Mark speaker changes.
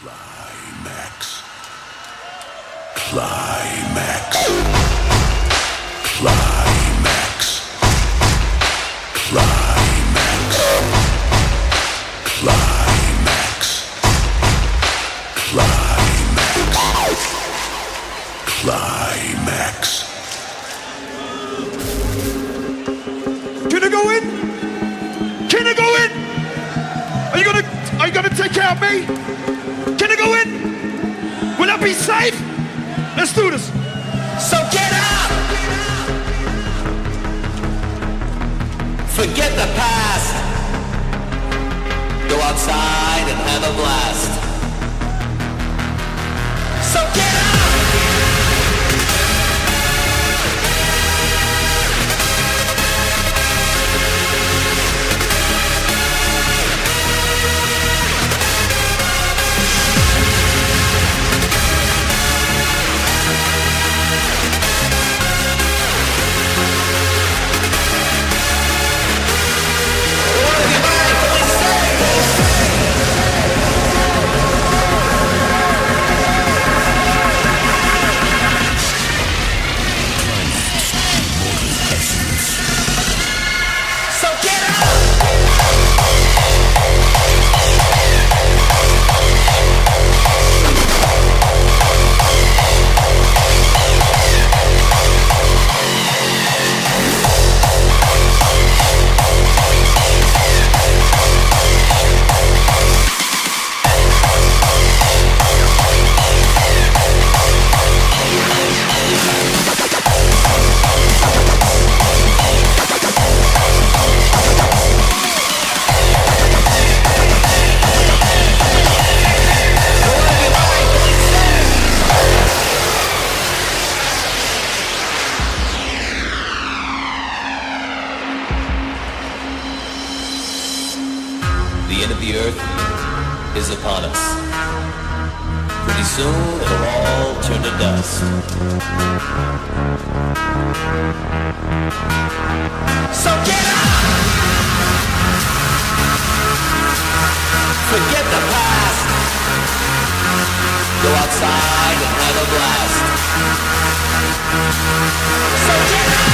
Speaker 1: Qlimax. Qlimax. Qlimax. Qlimax. Safe? Let's do this.
Speaker 2: So get up! Forget the past. Go outside and have a blast. The end of the earth is upon us. Pretty soon it'll all turn to dust. So get up! Forget the past. Go outside and have a blast. So get up!